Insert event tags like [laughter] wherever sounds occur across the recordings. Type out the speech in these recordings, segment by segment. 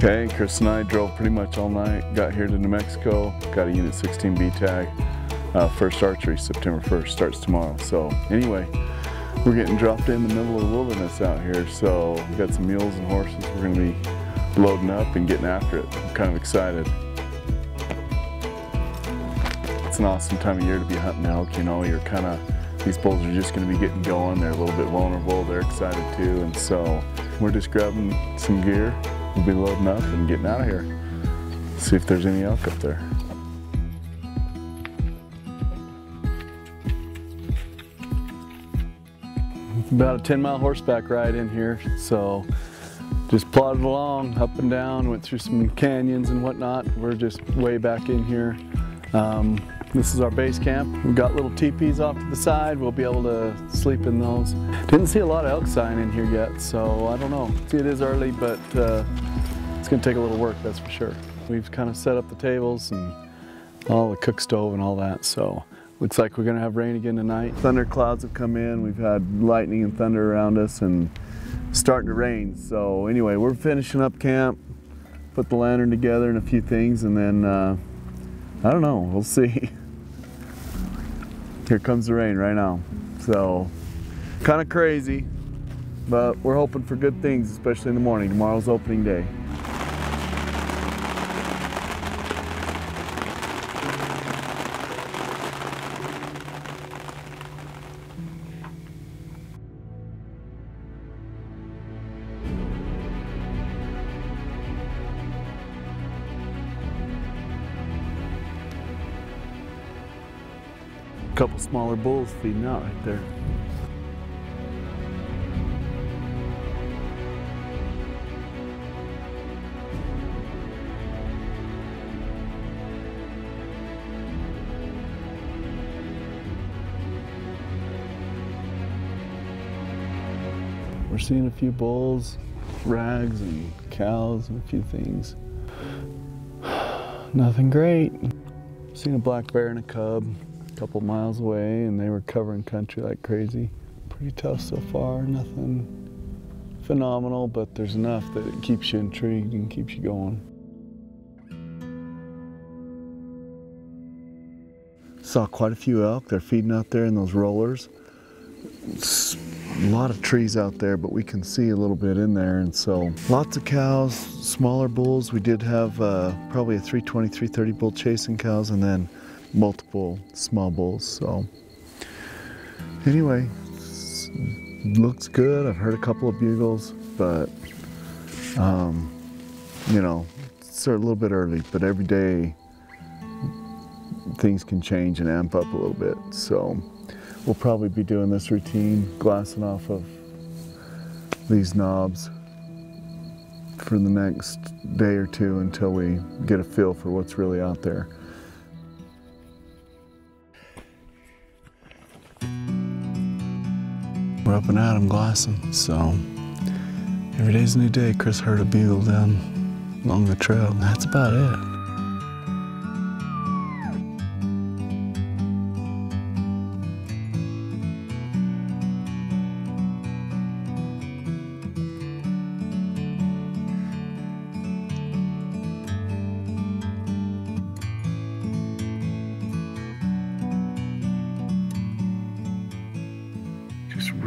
Okay, Chris and I drove pretty much all night, got here to New Mexico, got a Unit 16B tag. Uh, first archery, September 1st, starts tomorrow. So anyway, we're getting dropped in the middle of the wilderness out here. So we got some mules and horses. We're gonna be loading up and getting after it. I'm kind of excited. It's an awesome time of year to be hunting elk. You know, you're kind of, these bulls are just gonna be getting going. They're a little bit vulnerable. They're excited too. And so we're just grabbing some gear. We'll be loading up and getting out of here. See if there's any elk up there. About a 10 mile horseback ride in here. So just plodded along up and down, went through some canyons and whatnot. We're just way back in here. Um, this is our base camp. We've got little teepees off to the side. We'll be able to sleep in those. Didn't see a lot of elk sign in here yet, so I don't know. See, it is early, but uh, it's gonna take a little work, that's for sure. We've kind of set up the tables and all the cook stove and all that, so looks like we're gonna have rain again tonight. Thunder clouds have come in. We've had lightning and thunder around us and starting to rain. So anyway, we're finishing up camp, put the lantern together and a few things, and then uh, I don't know, we'll [laughs] see. Here comes the rain right now. So kind of crazy, but we're hoping for good things, especially in the morning. Tomorrow's opening day. Couple smaller bulls feeding out right there. We're seeing a few bulls, rags and cows and a few things. [sighs] Nothing great. Seen a black bear and a cub couple miles away and they were covering country like crazy. Pretty tough so far, nothing phenomenal, but there's enough that it keeps you intrigued and keeps you going. Saw quite a few elk. They're feeding out there in those rollers. It's a lot of trees out there, but we can see a little bit in there. And so lots of cows, smaller bulls. We did have uh, probably a 320, 330 bull chasing cows and then multiple small bulls. So anyway, looks good. I've heard a couple of bugles, but um, you know, it's a little bit early. But every day things can change and amp up a little bit. So we'll probably be doing this routine, glassing off of these knobs for the next day or two until we get a feel for what's really out there. We're up and at 'em glassing, so every day's a new day. Chris heard a bugle down along the trail. and That's about it.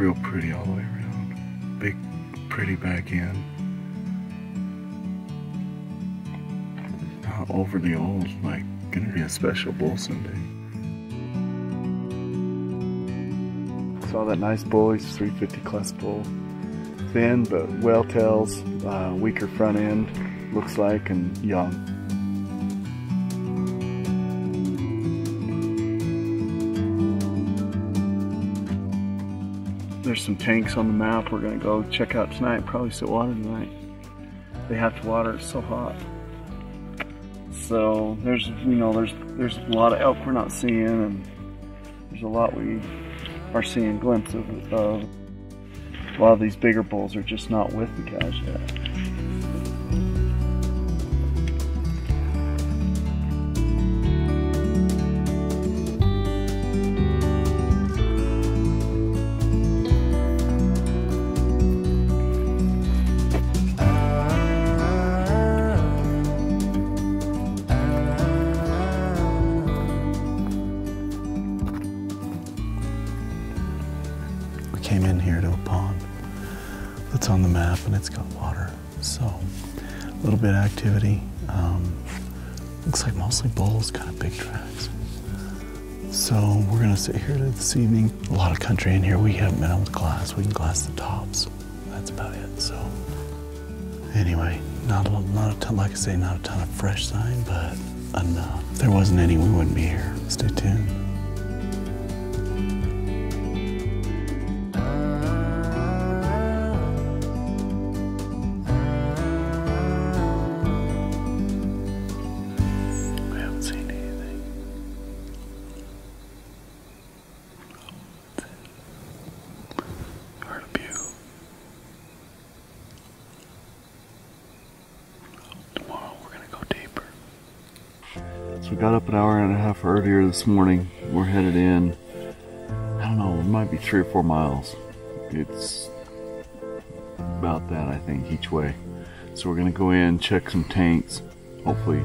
Real pretty all the way around. Big, pretty back end. Not overly old, like gonna be a special bull someday. Saw that nice bull, he's 350 class bull. Thin, but whale tails, uh, weaker front end, looks like, and young. Some tanks on the map we're gonna go check out tonight. Probably sit water tonight. They have to water, it's so hot. So there's, you know, there's there's a lot of elk we're not seeing, and there's a lot we are seeing glimpses of. of. A lot of these bigger bulls are just not with the cows yet. Laredo Pond that's on the map and it's got water. So a little bit of activity. Um, looks like mostly bowls, kind of big tracks. So we're gonna sit here this evening. A lot of country in here. We haven't been able to glass. We can glass the tops. That's about it, so. Anyway, not a, not a ton, like I say, not a ton of fresh sign, but enough. If there wasn't any, we wouldn't be here. Stay tuned. We got up an hour and a half earlier this morning. We're headed in. I don't know, it might be three or four miles. It's about that, I think, each way. So we're gonna go in, check some tanks, hopefully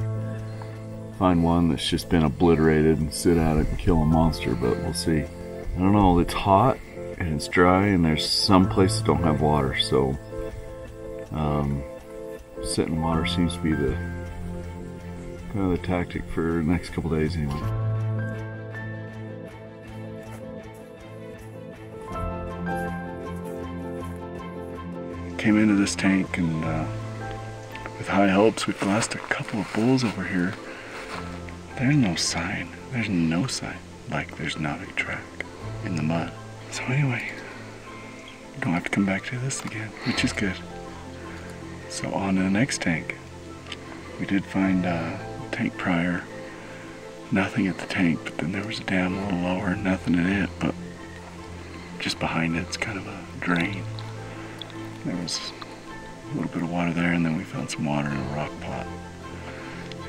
find one that's just been obliterated and sit at it and kill a monster, but we'll see. I don't know, it's hot and it's dry and there's some places don't have water, so um, sitting water seems to be the kind of the tactic for the next couple days anyway. Came into this tank and uh, with high hopes we've lost a couple of bulls over here. There's no sign. There's no sign. Like there's not a track in the mud. So anyway, don't have to come back to this again, which is good. So on to the next tank. We did find uh, tank prior. Nothing at the tank, but then there was a dam a little lower, nothing in it, but just behind it, it's kind of a drain. There was a little bit of water there, and then we found some water in a rock pot.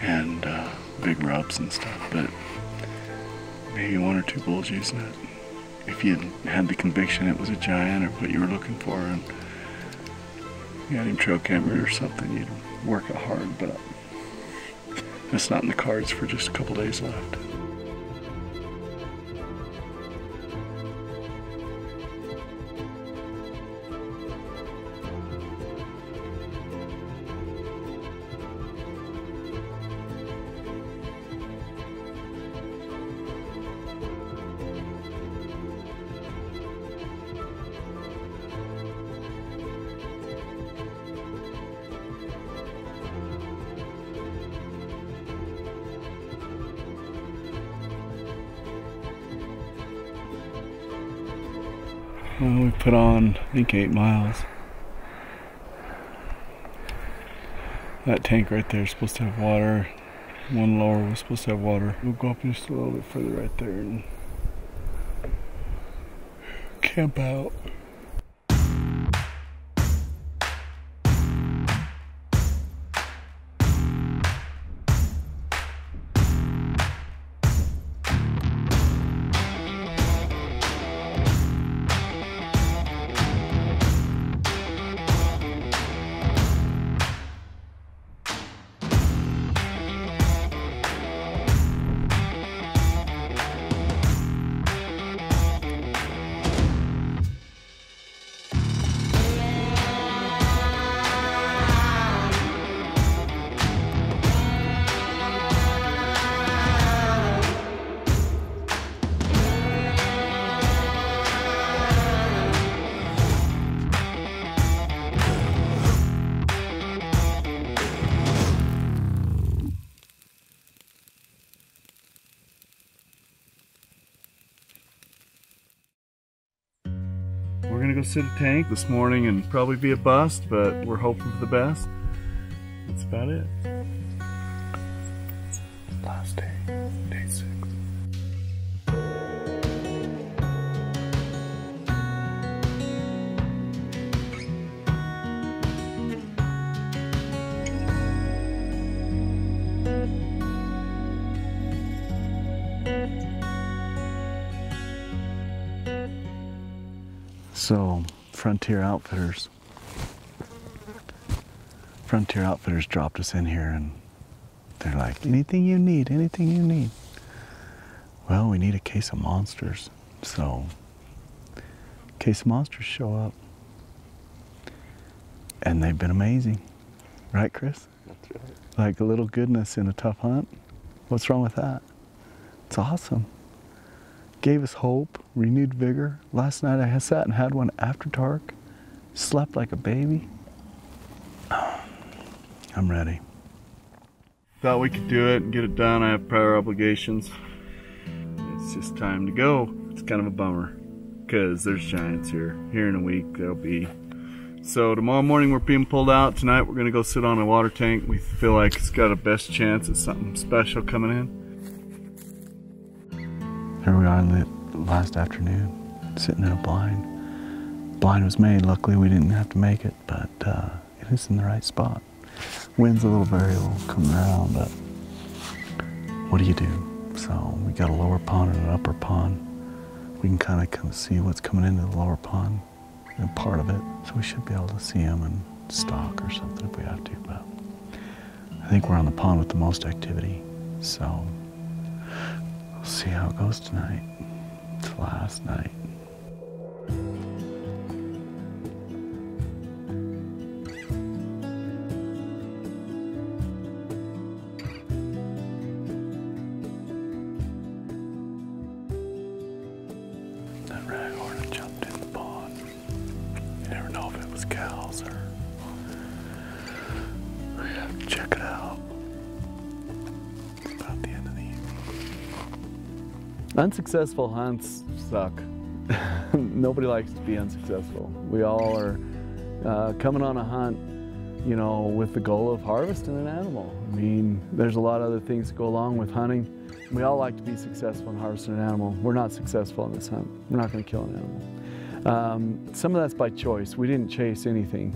And uh, big rubs and stuff, but maybe one or two bulls using it. If you had the conviction it was a giant or what you were looking for, and you had him trail camera or something, you'd work it hard, but it's not in the cards for just a couple days left. Well, we put on, I think, eight miles. That tank right there is supposed to have water. One lower was supposed to have water. We'll go up just a little bit further right there and camp out. Gonna go sit a tank this morning and probably be a bust, but we're hoping for the best. That's about it. So, Frontier Outfitters. Frontier Outfitters dropped us in here and they're like, anything you need, anything you need. Well, we need a case of monsters. So, case of monsters show up. and they've been amazing. Right, Chris? That's right. Like a little goodness in a tough hunt. What's wrong with that? It's awesome. Gave us hope, renewed vigor. Last night I sat and had one after dark, slept like a baby. Um, I'm ready. Thought we could do it and get it done. I have prior obligations. It's just time to go. It's kind of a bummer because there's giants here. Here in a week there'll be. So tomorrow morning we're being pulled out. Tonight we're gonna go sit on a water tank. We feel like it's got a best chance at something special coming in. We last afternoon, sitting in a blind. Blind was made. Luckily we didn't have to make it, but uh, it is in the right spot. Wind's a little variable coming around, but what do you do? So we got a lower pond and an upper pond. We can kind of come see what's coming into the lower pond and part of it. So we should be able to see them and stalk or something if we have to. But I think we're on the pond with the most activity. So see how it goes tonight. It's last night. Unsuccessful hunts suck. [laughs] Nobody likes to be unsuccessful. We all are uh, coming on a hunt, you know, with the goal of harvesting an animal. I mean, there's a lot of other things that go along with hunting. We all like to be successful in harvesting an animal. We're not successful in this hunt. We're not going to kill an animal. Um, some of that's by choice. We didn't chase anything.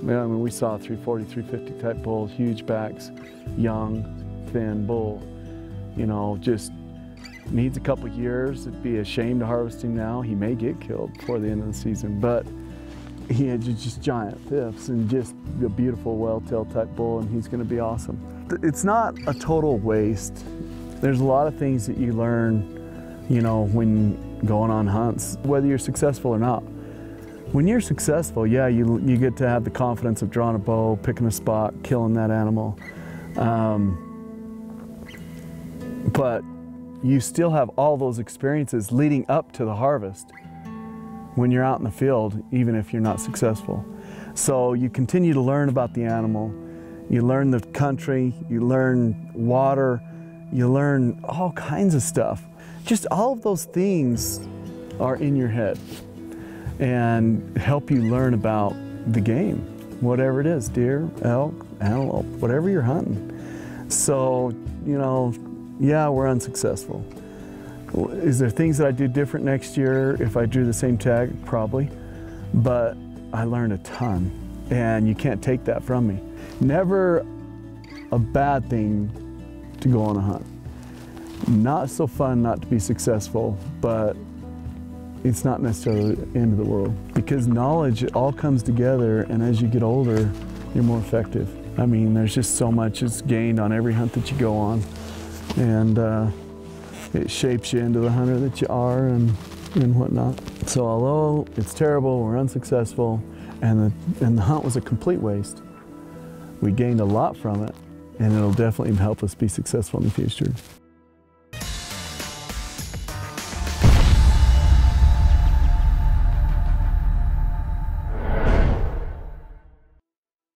I mean, we saw 340, 350 type bull, huge backs, young, thin bull. You know, just needs a couple years. It'd be a shame to harvest him now. He may get killed before the end of the season, but he had just giant fips and just a beautiful whale-tail type bull, and he's going to be awesome. It's not a total waste. There's a lot of things that you learn, you know, when going on hunts, whether you're successful or not. When you're successful, yeah, you, you get to have the confidence of drawing a bow, picking a spot, killing that animal. Um, but you still have all those experiences leading up to the harvest when you're out in the field, even if you're not successful. So you continue to learn about the animal, you learn the country, you learn water, you learn all kinds of stuff. Just all of those things are in your head and help you learn about the game, whatever it is, deer, elk, antelope, whatever you're hunting. So, you know, yeah, we're unsuccessful. Is there things that I do different next year if I drew the same tag? Probably. But I learned a ton, and you can't take that from me. Never a bad thing to go on a hunt. Not so fun not to be successful, but it's not necessarily the end of the world because knowledge all comes together and as you get older you're more effective i mean there's just so much is gained on every hunt that you go on and uh, it shapes you into the hunter that you are and, and whatnot. So although it's terrible we're unsuccessful and the, and the hunt was a complete waste we gained a lot from it and it'll definitely help us be successful in the future